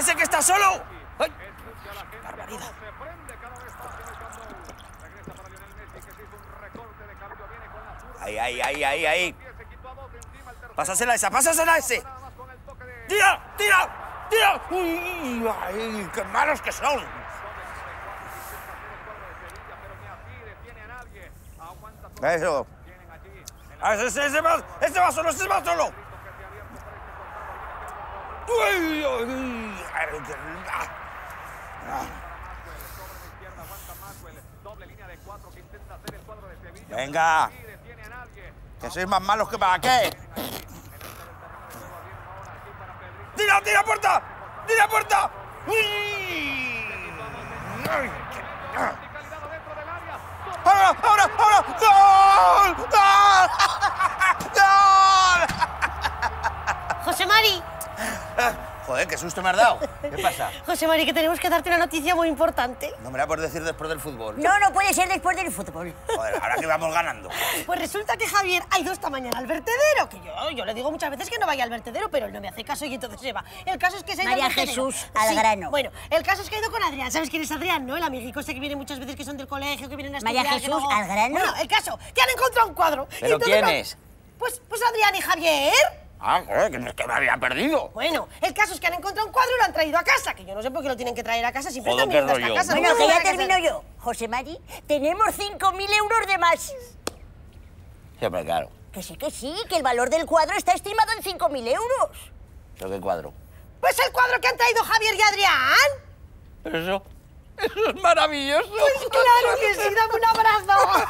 ese que está solo! ¡Ay! ¡Barbaridad! Ahí, ahí, ahí, ahí, ahí. Pásasela esa, pásasela ese. ¡Tira! ¡Tira! ¡Tira! ¡Uy! ¡Ay, qué malos que son! Eso. Ah, ese, ese, ese va, ese va solo, ese va solo. Uy, uy, ay, qué- ah. Venga. Que sois más malos que para qué. ¡Tira, tira puerta! ¡Tira puerta! ¡Uy! Joder, qué susto me has dado. ¿Qué pasa? José Mari, que tenemos que darte una noticia muy importante. No me la puedes decir después del fútbol. No, no puede ser después del fútbol. Joder, ahora que vamos ganando. Pues resulta que Javier ha ido esta mañana al vertedero, que yo, yo le digo muchas veces que no vaya al vertedero, pero él no me hace caso y entonces se va. El caso es que se ha ido María al. Jesús, al Sí, grano. Bueno, el caso es que ha ido con Adrián. ¿Sabes quién es Adrián, no? El amiguico ese que viene muchas veces que son del colegio, que vienen a María estudiar. que Jesús, luego- al grano. Bueno, el caso, que han encontrado un cuadro. Y ¿Pero entonces quién no- es? Pues, pues Adrián y Javier. Ah, joder, que, que me había perdido. Bueno, el caso es que han encontrado un cuadro y lo han traído a casa, que yo no sé por qué lo tienen que traer a casa, siempre Joder, están viniendo casa. Bueno, no que ya termino yo. José Mari, tenemos 5.000 euros de más. Siempre claro. Que sí, que sí, que el valor del cuadro está estimado en 5.000 euros. ¿Pero qué cuadro? Pues el cuadro que han traído Javier y Adrián. Pero eso... Eso es maravilloso. Pues claro que sí, dame un abrazo.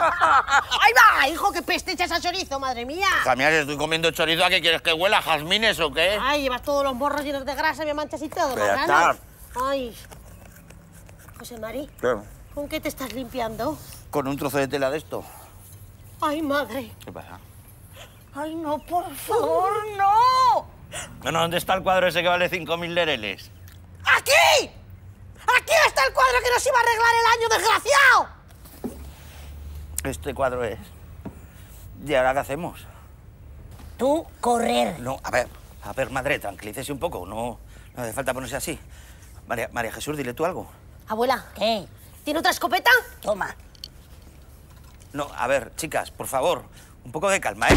¡Ahí va! Hijo, qué peste echas a chorizo, madre mía. Si estoy comiendo chorizo, ¿a qué quieres que huela? ¿Jazmines o qué? Ay, llevas todos los morros llenos de grasa, me manchas y todo, marrano. está. Ay. José Mari, ¿con qué te estás limpiando? Con un trozo de tela de esto. Ay, madre. ¿Qué pasa? Ay, no, por favor, no. Bueno, ¿dónde está el cuadro ese que vale 5.000 lereles? ¡Aquí! ¡Aquí está el cuadro que nos iba a arreglar el año, desgraciado! Este cuadro es... ¿Y ahora qué hacemos? Tú, correr. No, a ver, a ver, madre, tranquilícese un poco. No, no hace falta ponerse así. María, María Jesús, dile tú algo. Abuela, ¿Qué? ¿tiene otra escopeta? Toma. No, a ver, chicas, por favor, un poco de calma, ¿eh?